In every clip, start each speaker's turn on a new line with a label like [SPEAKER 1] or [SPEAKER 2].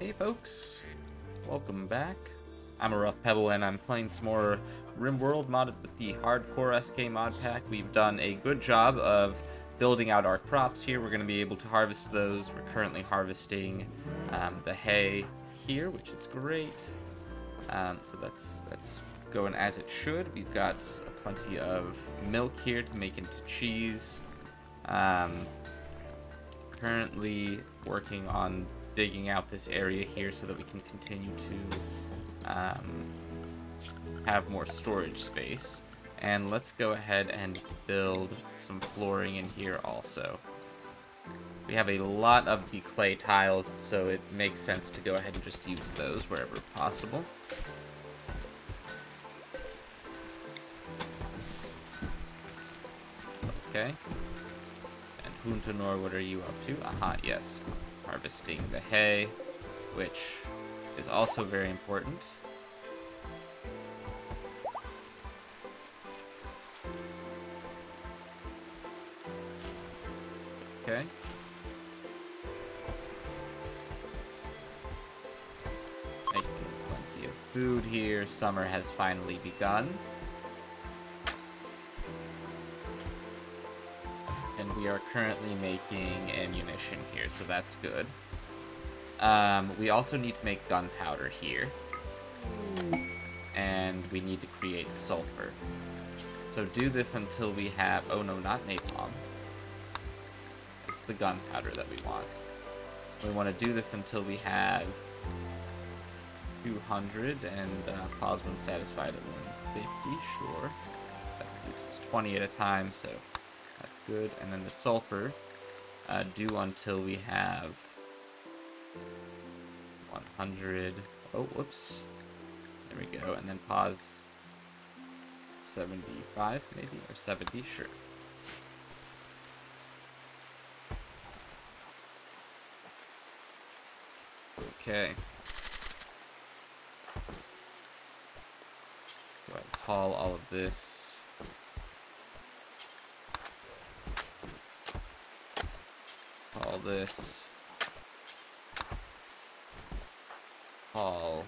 [SPEAKER 1] Hey folks, welcome back. I'm a Rough Pebble and I'm playing some more RimWorld modded with the Hardcore SK mod pack. We've done a good job of building out our crops here. We're going to be able to harvest those. We're currently harvesting um, the hay here, which is great. Um, so that's that's going as it should. We've got plenty of milk here to make into cheese. Um, currently working on digging out this area here so that we can continue to um, have more storage space. And let's go ahead and build some flooring in here also. We have a lot of the clay tiles, so it makes sense to go ahead and just use those wherever possible. Okay. And Huntanor, what are you up to? Aha, yes. Harvesting the hay, which is also very important. Okay. Making plenty of food here. Summer has finally begun. Are currently making ammunition here, so that's good. Um, we also need to make gunpowder here. And we need to create sulfur. So do this until we have... Oh no, not napalm. It's the gunpowder that we want. We want to do this until we have 200 and uh, when satisfied at 150, sure. That produces 20 at a time, so good. And then the sulfur, uh, do until we have 100. Oh, whoops. There we go. And then pause 75 maybe, or 70, sure. Okay. Let's go ahead and haul all of this. Haul this. Haul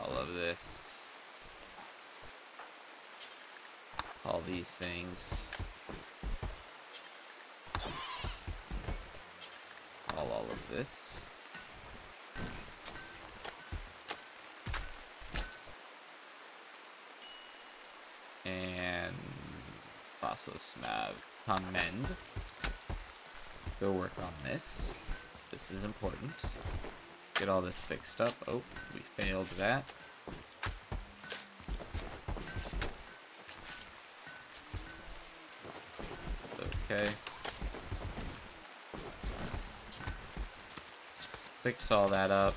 [SPEAKER 1] all of this. All these things. Haul all of this. and also snap commend. Go work on this. This is important. Get all this fixed up. Oh, we failed that. Okay. Fix all that up.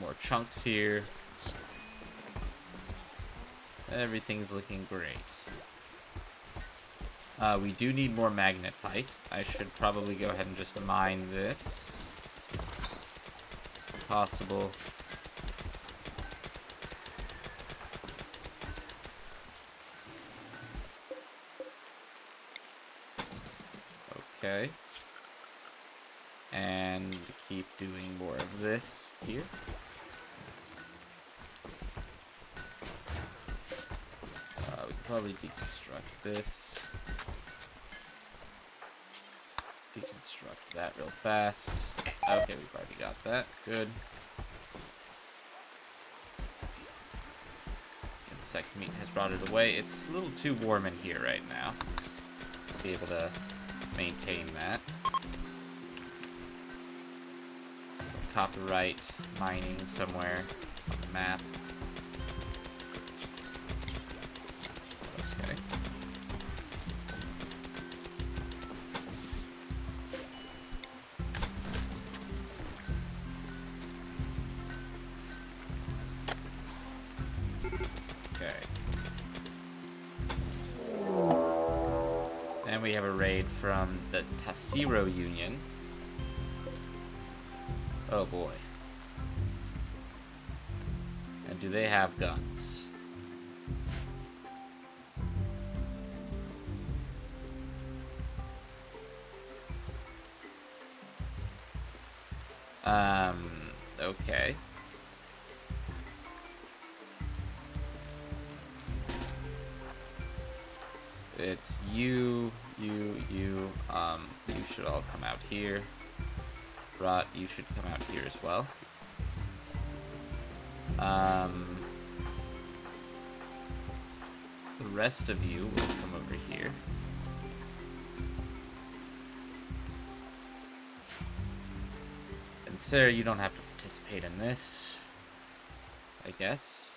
[SPEAKER 1] More chunks here. Everything's looking great. Uh, we do need more magnetite. I should probably go ahead and just mine this. Possible. Okay. Doing more of this here. Uh, we can probably deconstruct this. Deconstruct that real fast. Okay, we've already got that. Good. Insect meat has rotted away. It's a little too warm in here right now to be able to maintain that. Copyright mining somewhere on the map. Okay. okay. Then we have a raid from the Tassiro Union. Oh boy. And do they have guns? Rest of you will come over here. And Sarah, you don't have to participate in this. I guess.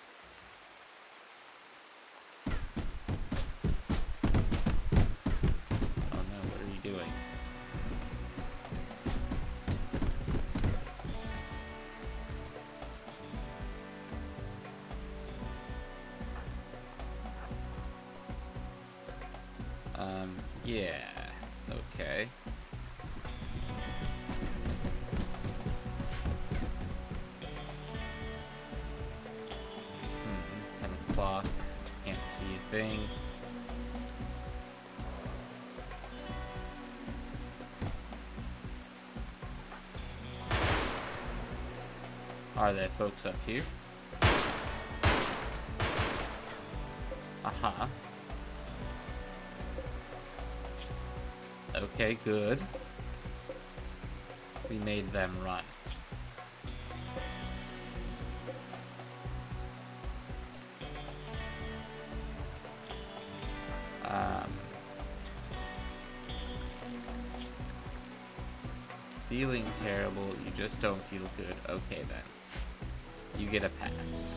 [SPEAKER 1] Are there folks up here? Aha. Okay, good. We made them run. Um, feeling terrible, you just don't feel good. Okay then. You get a pass.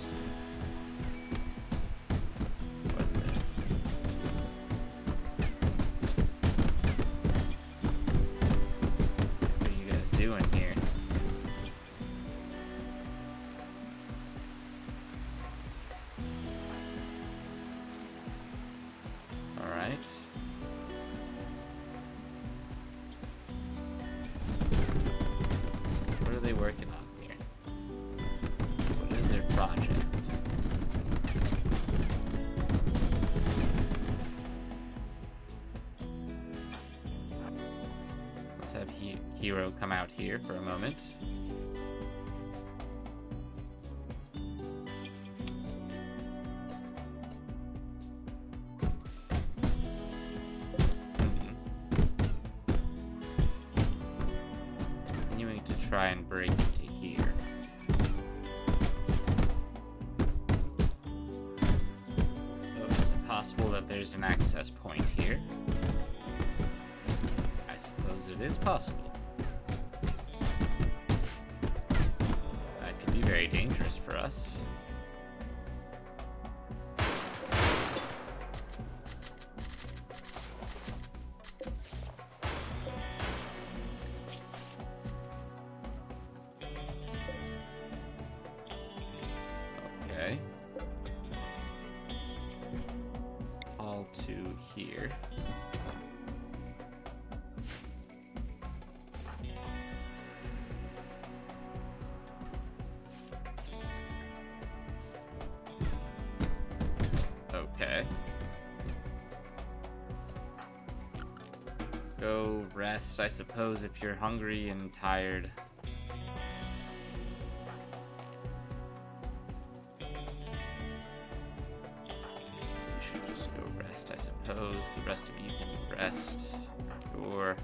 [SPEAKER 1] For a moment. Mm-hmm. Continuing to try and break into here. So is it possible that there's an access point here? I suppose it is possible. Very dangerous for us. Suppose, if you're hungry and tired. You should just go rest, I suppose. The rest of you can rest. Or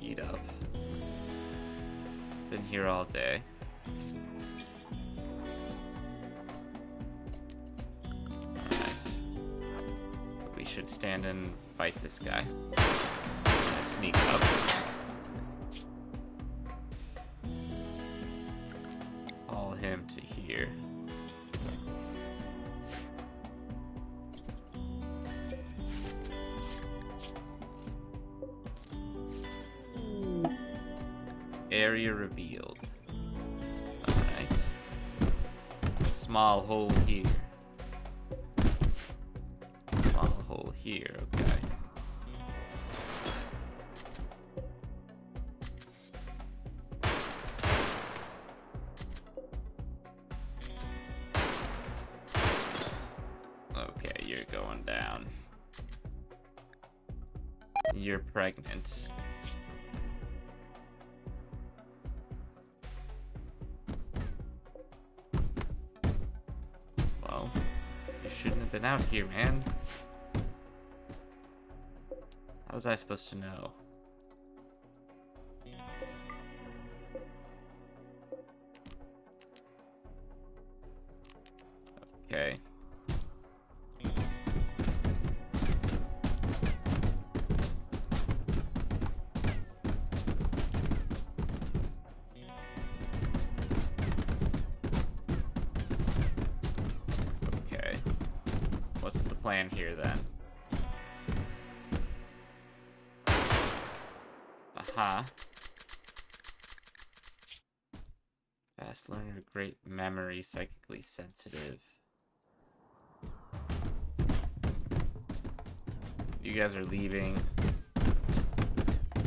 [SPEAKER 1] eat up. Been here all day. Should stand and fight this guy. Sneak up. Pregnant. Well, you shouldn't have been out here, man. How was I supposed to know? Okay. Okay. Psychically sensitive. You guys are leaving.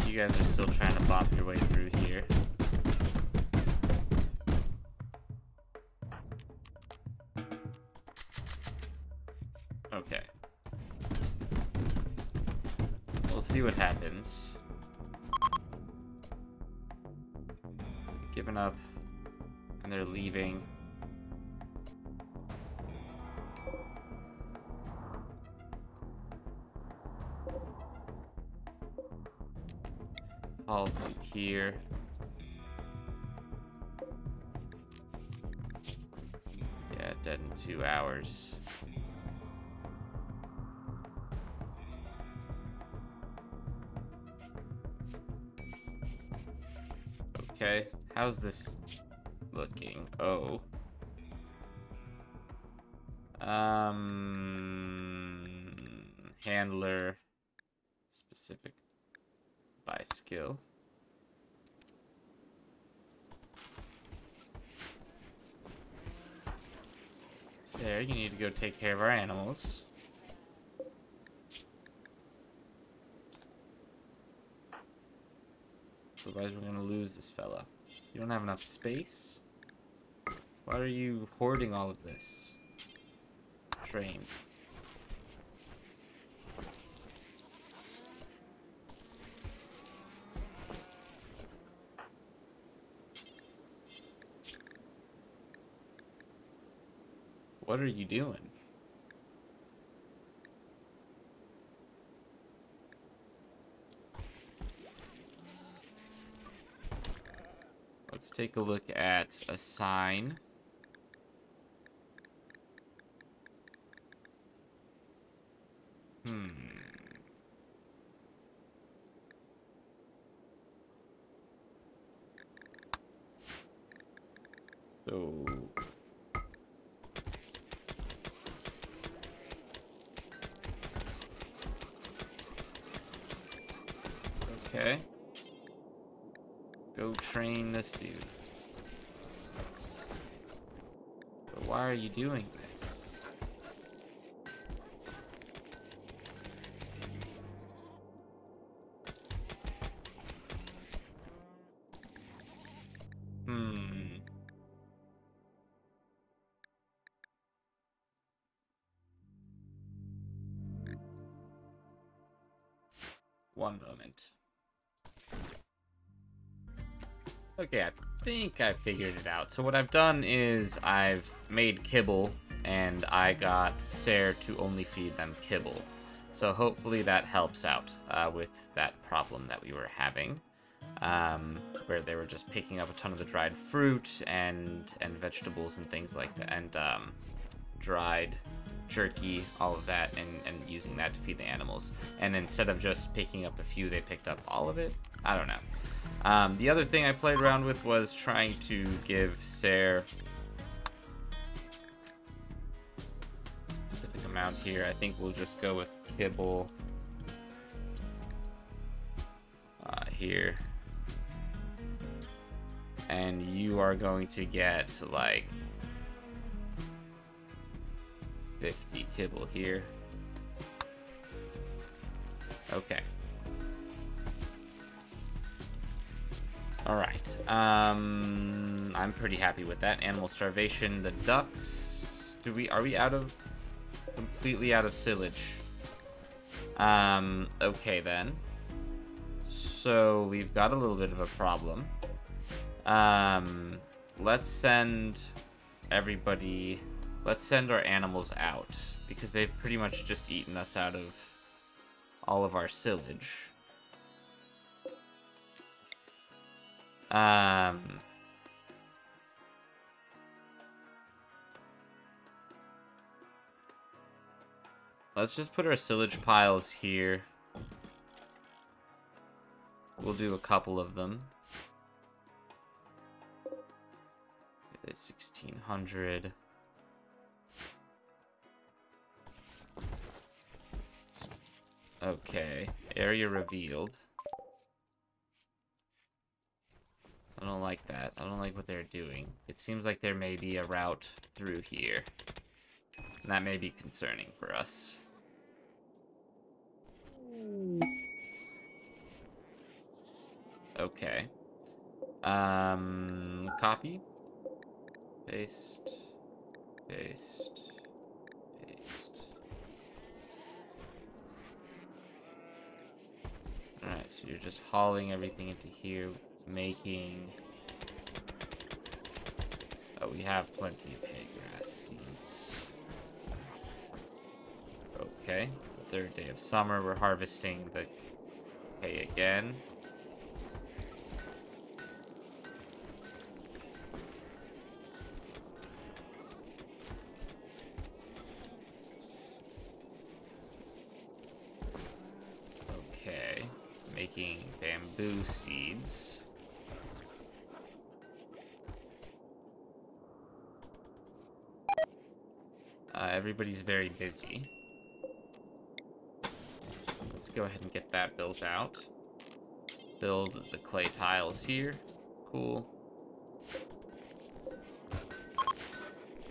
[SPEAKER 1] You guys are still trying to bop your way through here. Okay. We'll see what happens. Giving up. And they're leaving. Halt here. Yeah, dead in two hours. Okay, how's this looking? Oh. Um, handler, specific by skill. There, you need to go take care of our animals. Otherwise we're gonna lose this fella. You don't have enough space? Why are you hoarding all of this? Train. What are you doing? Let's take a look at a sign. Hmm. So Okay. Go train this dude. But why are you doing this? Hmm. One moment. Okay, I think I figured it out. So what I've done is I've made kibble, and I got Sarah to only feed them kibble. So hopefully that helps out uh, with that problem that we were having, um, where they were just picking up a ton of the dried fruit and and vegetables and things like that, and um, dried jerky, all of that, and, and using that to feed the animals. And instead of just picking up a few, they picked up all of it. I don't know. Um, the other thing I played around with was trying to give Sarah specific amount here. I think we'll just go with kibble uh, here. And you are going to get like 50 kibble here. Okay. All right. Um, I'm pretty happy with that. Animal starvation. The ducks. Do we? Are we out of completely out of silage. Um, okay then. So we've got a little bit of a problem. Um, let's send everybody, let's send our animals out because they've pretty much just eaten us out of all of our silage. Um, let's just put our silage piles here. We'll do a couple of them. 1600. Okay, area revealed. I don't like that. I don't like what they're doing. It seems like there may be a route through here. And that may be concerning for us. Okay. Um, copy. Paste. Paste. Paste. Alright, so you're just hauling everything into here, making... Oh, we have plenty of hay grass seeds. Okay, the third day of summer, we're harvesting the hay again. Okay, making bamboo seeds. Uh, everybody's very busy. Let's go ahead and get that built out. Build the clay tiles here. Cool.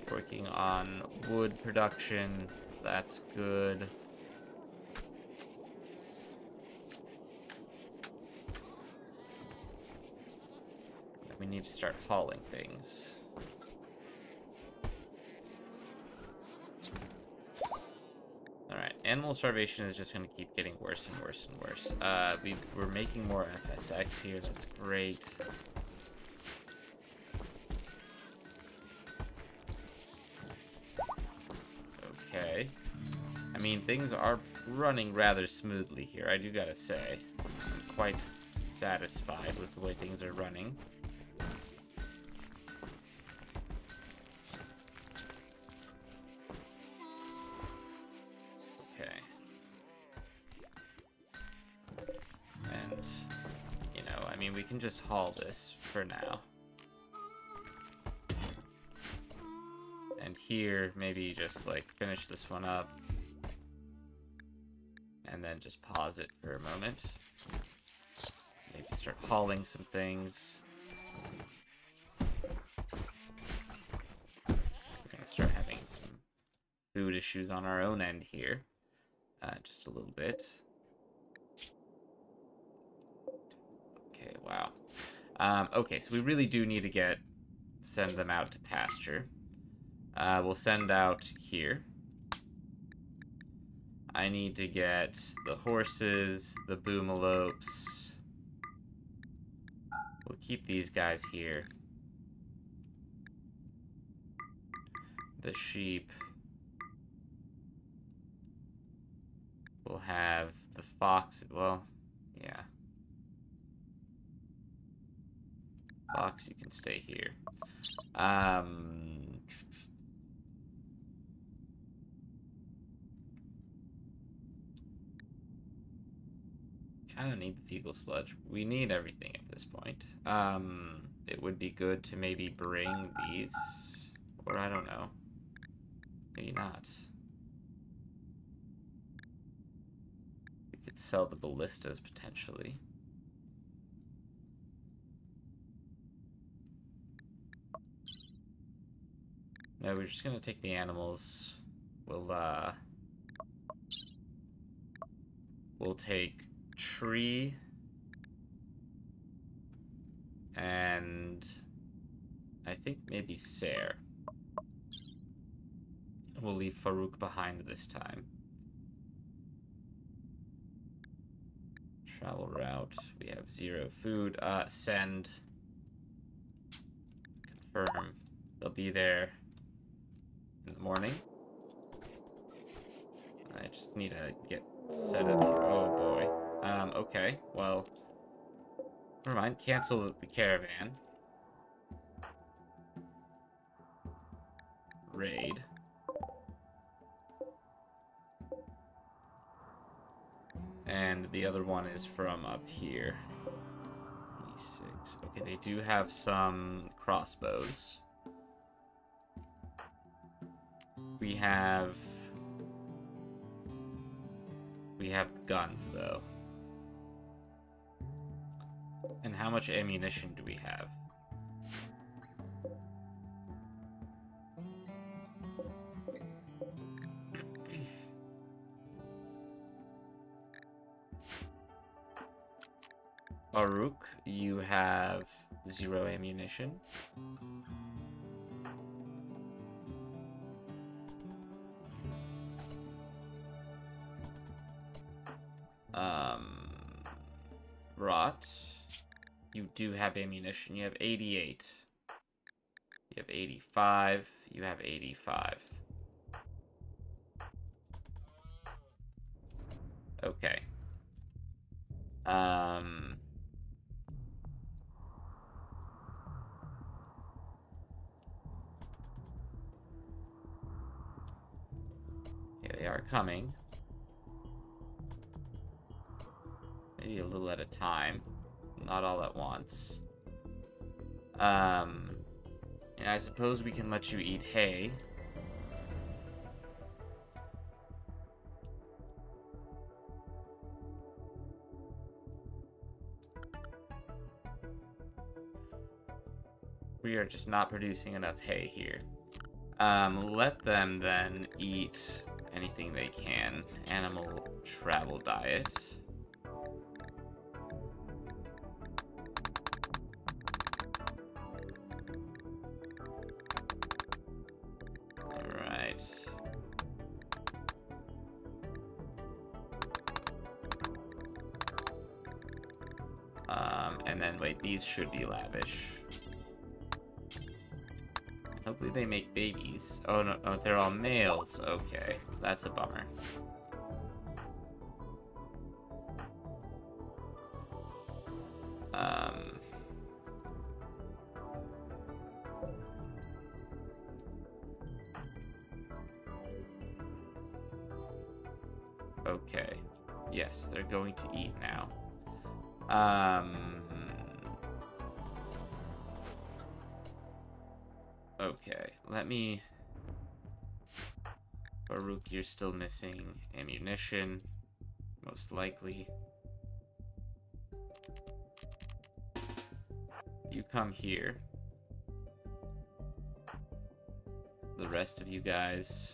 [SPEAKER 1] Working on wood production. That's good. we need to start hauling things. Alright, animal starvation is just going to keep getting worse and worse and worse. Uh, we we're making more FSX here, that's great. Okay. I mean, things are running rather smoothly here, I do gotta say. I'm quite satisfied with the way things are running. Can just haul this for now. And here, maybe just like finish this one up. And then just pause it for a moment. Maybe start hauling some things. We're gonna start having some food issues on our own end here. Uh, just a little bit. Wow. Um, okay, so we really do need to get send them out to pasture. Uh, we'll send out here. I need to get the horses, the boomalopes. We'll keep these guys here. The sheep. We'll have the fox. Well, yeah. Fox, you can stay here. Um, kind of need the fecal sludge. We need everything at this point. Um, it would be good to maybe bring these, or I don't know. Maybe not. We could sell the ballistas potentially. No, we're just gonna take the animals. We'll, uh... We'll take tree... And... I think maybe Sare. We'll leave Farouk behind this time. Travel route. We have zero food. Uh, send. Confirm. They'll be there in the morning. I just need to get set up. Oh boy. Um, okay. Well, never mind. Cancel the caravan. Raid. And the other one is from up here. 26. Okay, they do have some crossbows. We have... We have guns, though. And how much ammunition do we have? Farouk, you have zero ammunition. Do have ammunition. You have 88. You have 85. You have 85. Okay. Um... They are coming. Maybe a little at a time. Not all at once. Um, and I suppose we can let you eat hay. We are just not producing enough hay here. Um, let them then eat anything they can. Animal travel diet. These should be lavish. Hopefully they make babies. Oh, no, oh, they're all males. Okay, that's a bummer. Um... Okay. Yes, they're going to eat now. Um... Okay, let me... Farouk, you're still missing ammunition, most likely. You come here. The rest of you guys...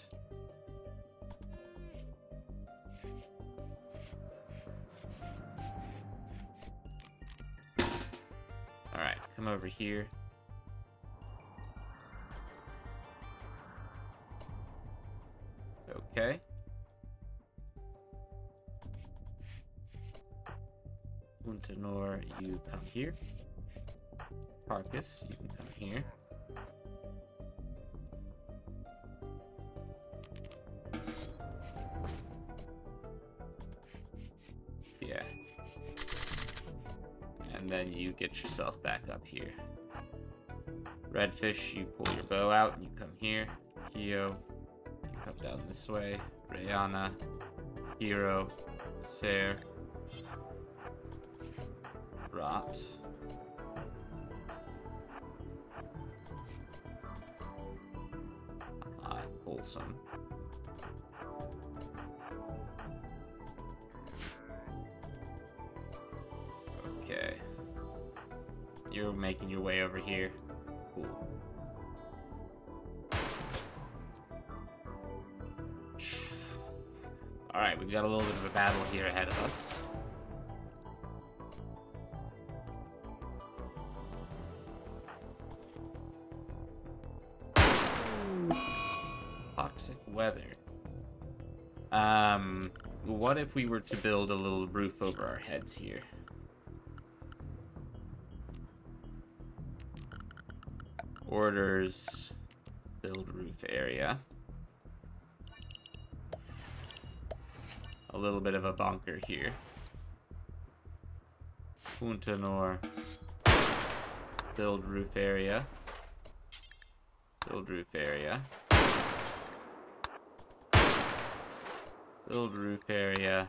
[SPEAKER 1] Alright, come over here. Okay. Untanor, you come here. Carcass, you can come here. Yeah. And then you get yourself back up here. Redfish, you pull your bow out and you come here. Keo, come down this way. Rayana, Hero, Ser, Rot. Ah, wholesome. Okay. You're making your way over here. Cool. We've got a little bit of a battle here ahead of us. Toxic weather. Um, what if we were to build a little roof over our heads here? Orders, build roof area. A little bit of a bunker here. Puntanor, build roof area. Build roof area. Build roof area.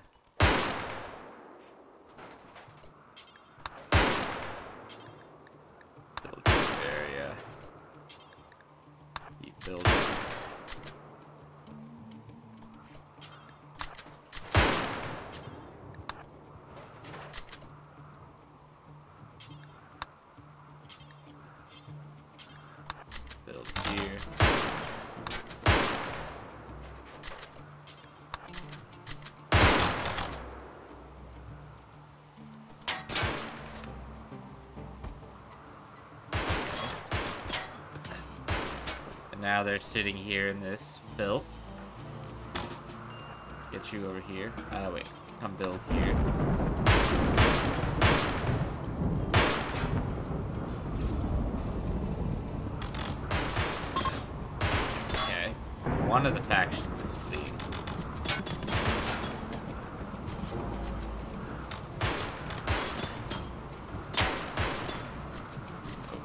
[SPEAKER 1] Now they're sitting here in this fill. Get you over here. Uh, wait. Come build here. Okay. One of the factions is fleeing.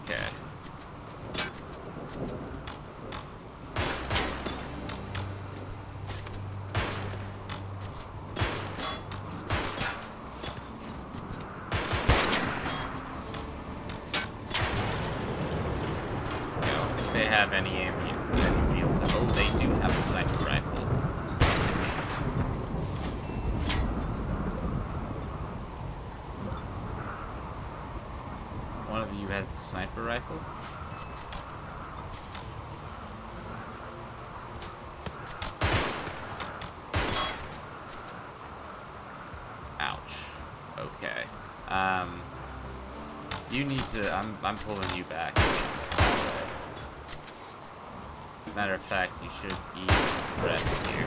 [SPEAKER 1] Okay. I don't think they have any ammu- any real. Oh, they do have a sniper rifle. One of you has a sniper rifle. Ouch. Okay. Um. You need to. I'm. I'm pulling you back. Matter of fact, you should be rest here.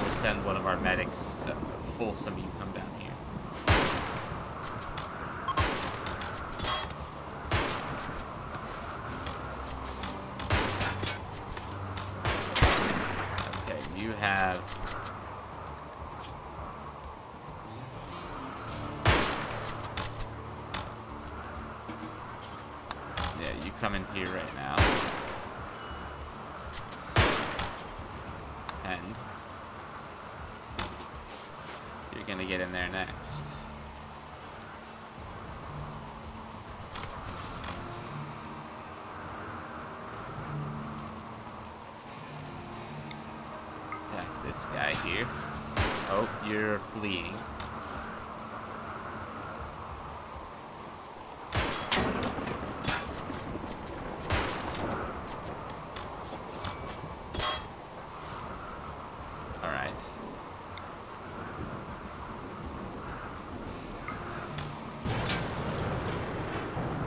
[SPEAKER 1] We'll send one of our medics. Uh, Folsom, you come down here. Okay, you have. Yeah, you come in here right now. And you're gonna get in there next. Attack this guy here. Oh, you're fleeing. Alright.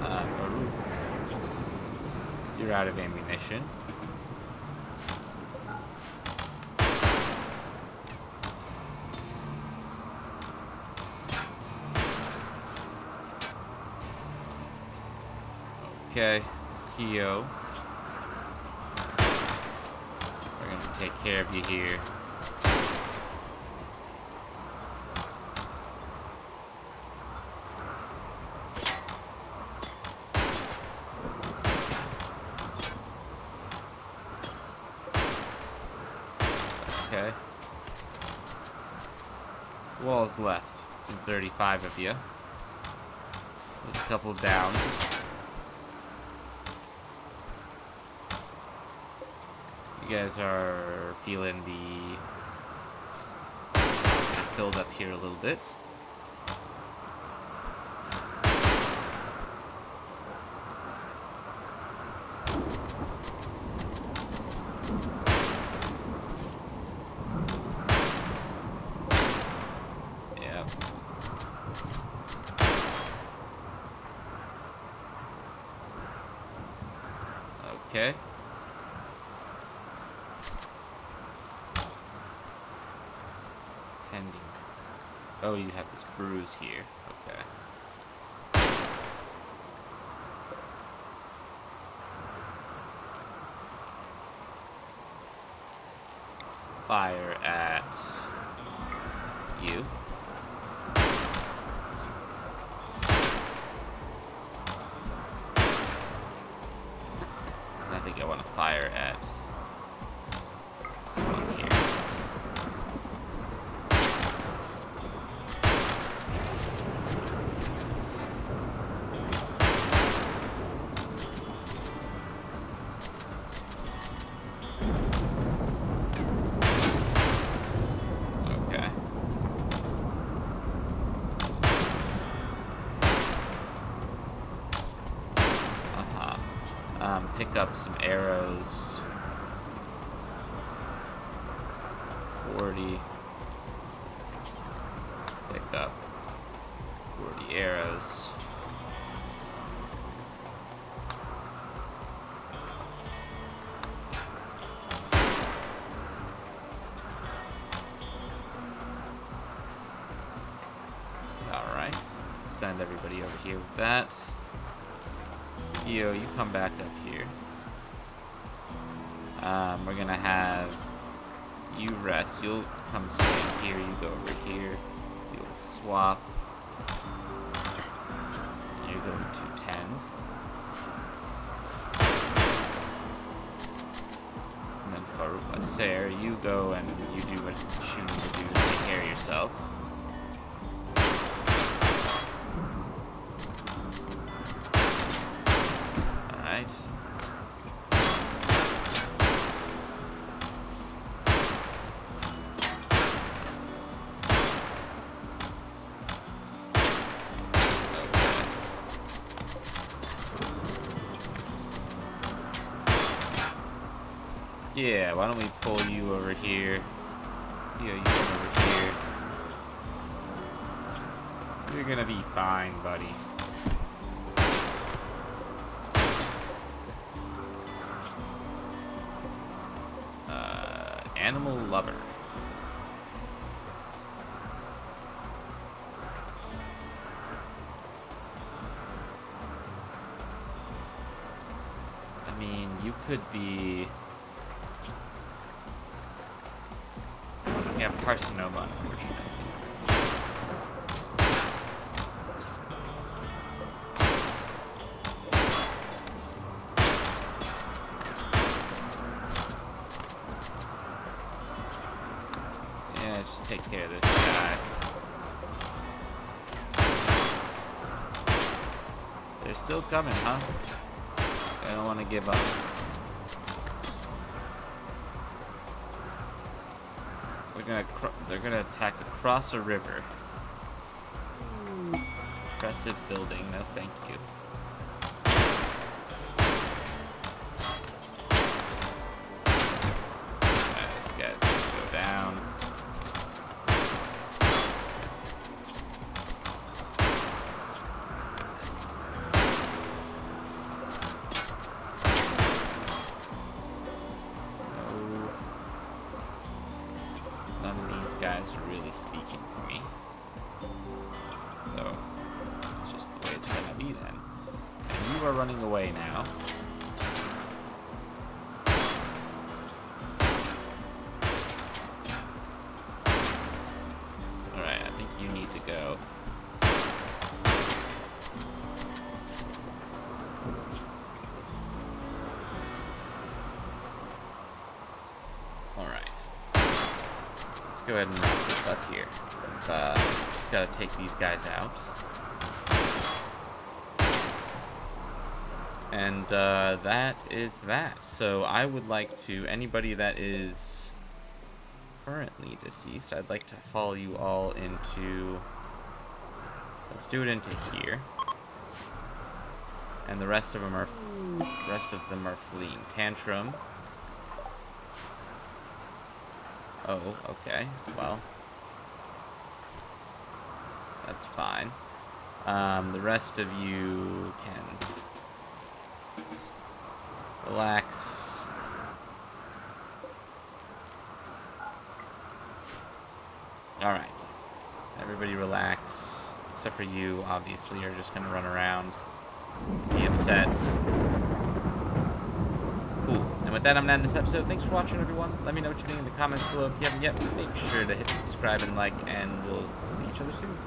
[SPEAKER 1] Uh, Farouk. You're out of ammunition. Okay, Kyo. We're gonna take care of you here. Okay. Walls left. Some 35 of you. There's a couple down. You guys are feeling the build up here a little bit. Yeah. Okay. Oh, you have this bruise here. Okay. Fire pick up some arrows. 40. Pick up 40 arrows. Alright. Send everybody over here with that. Yo, you come back You'll come stand here. You go over here. You'll swap. You go to tend. And then for Sarah, you go and you do what you need to do to take care of yourself. Alright. Yeah, why don't we pull you over here? Yeah, you over here. You're gonna be fine, buddy. Uh, animal lover. I mean, you could be. Carcinoma, unfortunately. Yeah, just take care of this guy. They're still coming, huh? I don't want to give up. Gonna cr they're gonna attack across a river. Impressive building, no thank you. Go ahead and wrap this up here. Uh, just gotta take these guys out. And uh, that is that. So I would like to, anybody that is currently deceased, I'd like to haul you all into, let's do it into here. And the rest of them are, rest of them are fleeing. Tantrum. Oh, okay. Well, that's fine. Um, the rest of you can relax. All right. Everybody relax. Except for you, obviously, you're just gonna run around. Be upset. With that, I'm gonna end this episode. Thanks for watching, everyone. Let me know what you think in the comments below. If you haven't yet, make sure to hit subscribe and like, and we'll see each other soon.